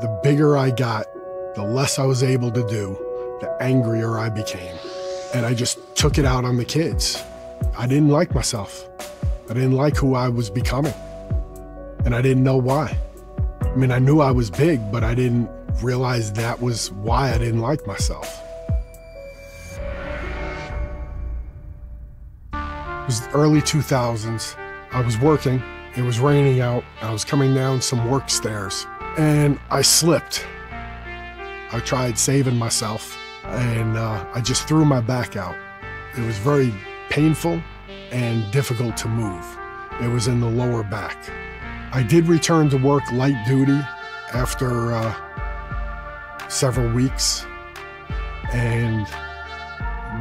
the bigger I got, the less I was able to do, the angrier I became. And I just took it out on the kids. I didn't like myself. I didn't like who I was becoming. And I didn't know why. I mean, I knew I was big, but I didn't realize that was why I didn't like myself. It was early 2000s. I was working. It was raining out. I was coming down some work stairs and I slipped. I tried saving myself and uh, I just threw my back out. It was very painful and difficult to move. It was in the lower back. I did return to work light duty after uh, several weeks and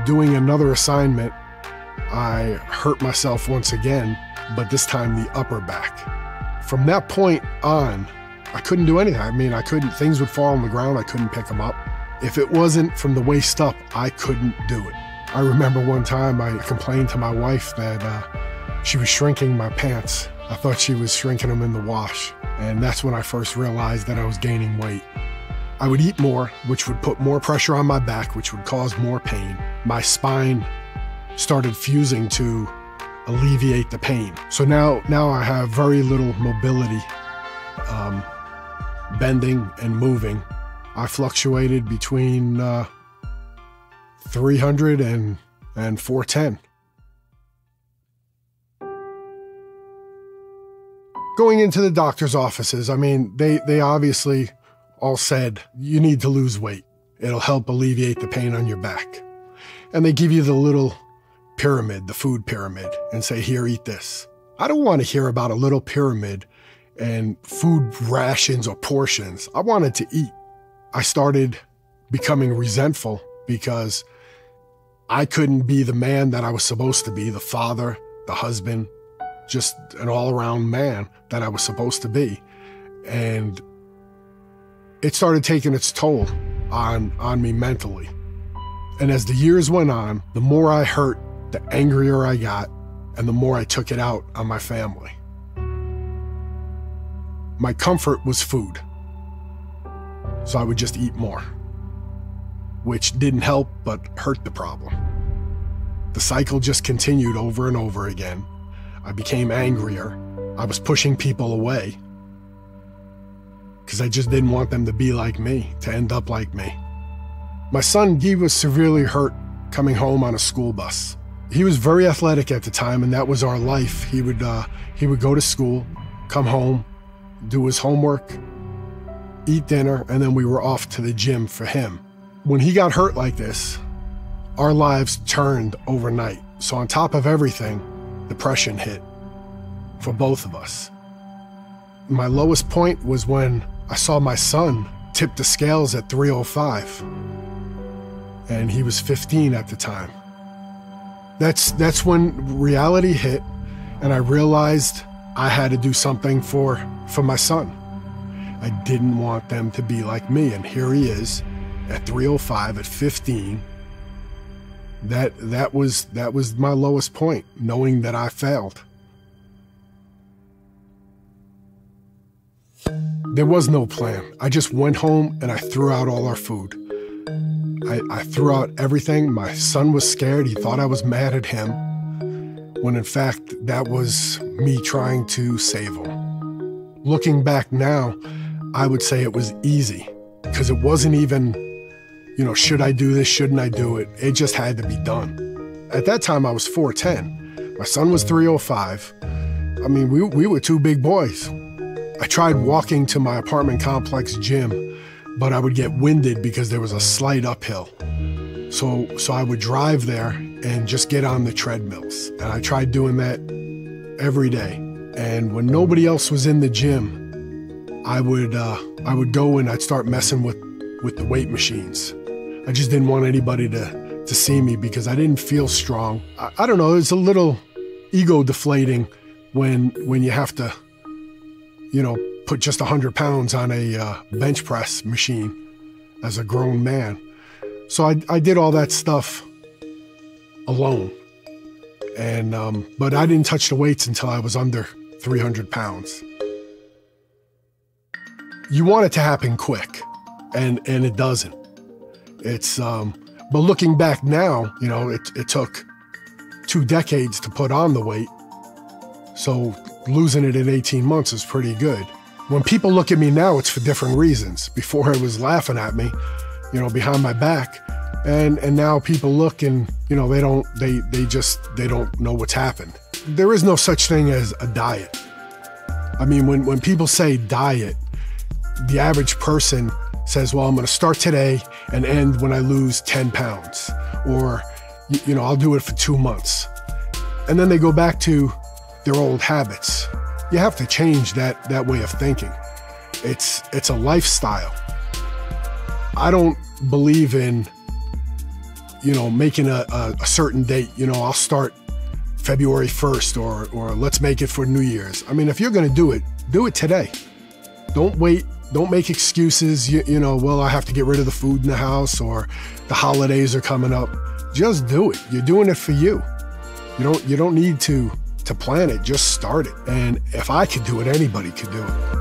doing another assignment, I hurt myself once again, but this time the upper back. From that point on, I couldn't do anything. I mean, I couldn't, things would fall on the ground, I couldn't pick them up. If it wasn't from the waist up, I couldn't do it. I remember one time I complained to my wife that uh, she was shrinking my pants. I thought she was shrinking them in the wash. And that's when I first realized that I was gaining weight. I would eat more, which would put more pressure on my back, which would cause more pain. My spine started fusing to alleviate the pain. So now, now I have very little mobility, um, bending and moving. I fluctuated between uh, 300 and, and 410. Going into the doctor's offices, I mean, they, they obviously all said, you need to lose weight. It'll help alleviate the pain on your back. And they give you the little pyramid, the food pyramid, and say, here, eat this. I don't want to hear about a little pyramid and food rations or portions. I wanted to eat. I started becoming resentful because I couldn't be the man that I was supposed to be, the father, the husband, just an all around man that I was supposed to be. And it started taking its toll on, on me mentally. And as the years went on, the more I hurt, the angrier I got, and the more I took it out on my family. My comfort was food. So I would just eat more, which didn't help but hurt the problem. The cycle just continued over and over again. I became angrier. I was pushing people away because I just didn't want them to be like me, to end up like me. My son, he was severely hurt coming home on a school bus. He was very athletic at the time, and that was our life. He would uh, he would go to school, come home, do his homework, eat dinner, and then we were off to the gym for him. When he got hurt like this, our lives turned overnight. So on top of everything, depression hit for both of us. My lowest point was when I saw my son tip the scales at 305. And he was 15 at the time. That's that's when reality hit and I realized I had to do something for for my son. I didn't want them to be like me and here he is at 305 at 15. That that was that was my lowest point, knowing that I failed. There was no plan. I just went home and I threw out all our food. I, I, threw out everything. My son was scared. He thought I was mad at him, when in fact, that was me trying to save him. Looking back now, I would say it was easy because it wasn't even, you know, should I do this? Shouldn't I do it? It just had to be done. At that time, I was 4'10. My son was 305. I mean, we, we were two big boys. I tried walking to my apartment complex gym, but I would get winded because there was a slight uphill. So, so I would drive there and just get on the treadmills. And I tried doing that every day. And when nobody else was in the gym, I would uh, I would go and I'd start messing with with the weight machines. I just didn't want anybody to to see me because I didn't feel strong. I, I don't know. It's a little ego deflating when when you have to you know, put just 100 pounds on a uh, bench press machine as a grown man. So I, I did all that stuff alone. And, um, but I didn't touch the weights until I was under 300 pounds. you want it to happen quick, and and it doesn't. It's um, but looking back now, you know, it it took two decades to put on the weight, so losing it in 18 months is pretty good. When people look at me now, it's for different reasons. Before it was laughing at me, you know, behind my back, and and now people look and you know they don't they they just they don't know what's happened. There is no such thing as a diet. I mean, when when people say diet, the average person says, "Well, I'm going to start today and end when I lose 10 pounds," or you know, I'll do it for two months, and then they go back to their old habits. You have to change that that way of thinking. It's it's a lifestyle. I don't believe in you know making a, a, a certain date. You know, I'll start February 1st or or let's make it for New Year's. I mean, if you're going to do it, do it today. Don't wait. Don't make excuses. You, you know, well, I have to get rid of the food in the house or the holidays are coming up. Just do it. You're doing it for you. You don't you don't need to to plan it, just start it. And if I could do it, anybody could do it.